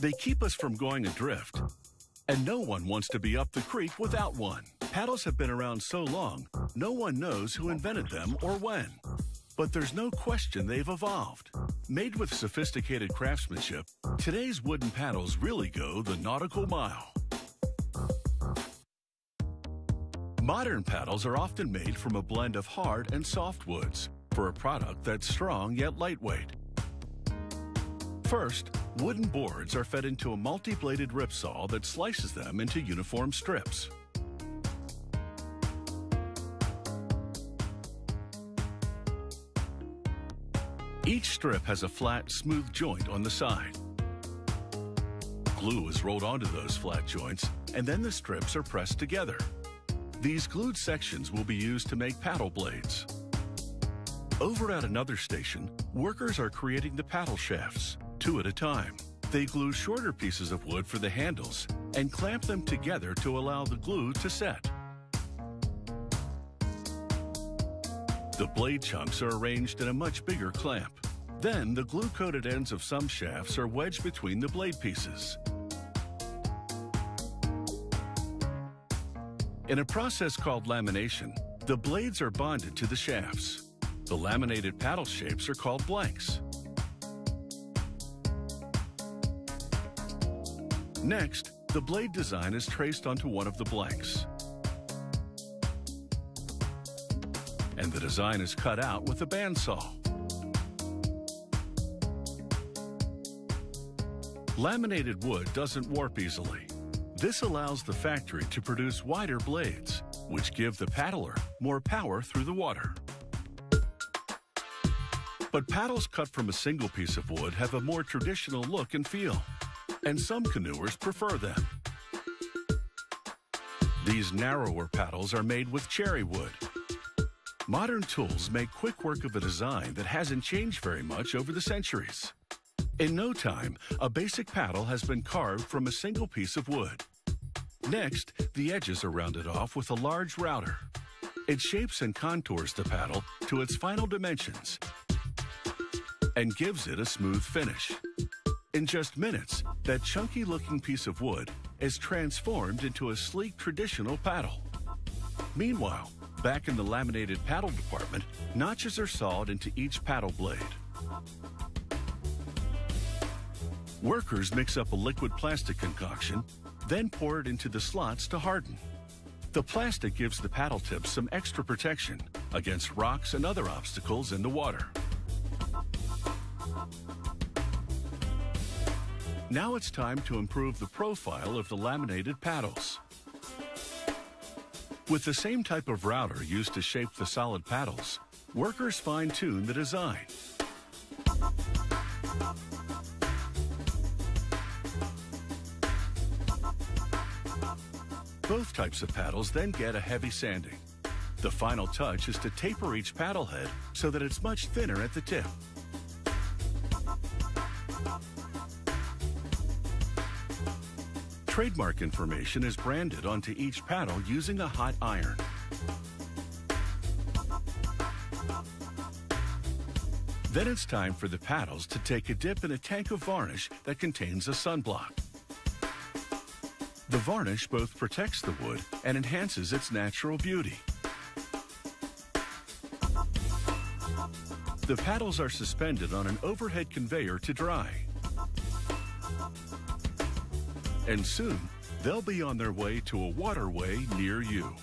They keep us from going adrift. And no one wants to be up the creek without one. Paddles have been around so long, no one knows who invented them or when. But there's no question they've evolved. Made with sophisticated craftsmanship, today's wooden paddles really go the nautical mile. Modern paddles are often made from a blend of hard and soft woods for a product that's strong yet lightweight. First, wooden boards are fed into a multi-bladed ripsaw that slices them into uniform strips. Each strip has a flat, smooth joint on the side. Glue is rolled onto those flat joints, and then the strips are pressed together. These glued sections will be used to make paddle blades. Over at another station, workers are creating the paddle shafts, two at a time. They glue shorter pieces of wood for the handles and clamp them together to allow the glue to set. The blade chunks are arranged in a much bigger clamp. Then the glue-coated ends of some shafts are wedged between the blade pieces. In a process called lamination, the blades are bonded to the shafts. The laminated paddle shapes are called blanks. Next, the blade design is traced onto one of the blanks. And the design is cut out with a bandsaw. Laminated wood doesn't warp easily. This allows the factory to produce wider blades, which give the paddler more power through the water. But paddles cut from a single piece of wood have a more traditional look and feel, and some canoers prefer them. These narrower paddles are made with cherry wood. Modern tools make quick work of a design that hasn't changed very much over the centuries. In no time, a basic paddle has been carved from a single piece of wood. Next, the edges are rounded off with a large router. It shapes and contours the paddle to its final dimensions and gives it a smooth finish. In just minutes, that chunky looking piece of wood is transformed into a sleek traditional paddle. Meanwhile, back in the laminated paddle department, notches are sawed into each paddle blade. Workers mix up a liquid plastic concoction, then pour it into the slots to harden. The plastic gives the paddle tips some extra protection against rocks and other obstacles in the water. Now it's time to improve the profile of the laminated paddles. With the same type of router used to shape the solid paddles, workers fine-tune the design. Both types of paddles then get a heavy sanding. The final touch is to taper each paddle head so that it's much thinner at the tip. Trademark information is branded onto each paddle using a hot iron. Then it's time for the paddles to take a dip in a tank of varnish that contains a sunblock. The varnish both protects the wood and enhances its natural beauty. The paddles are suspended on an overhead conveyor to dry. And soon, they'll be on their way to a waterway near you.